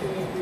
to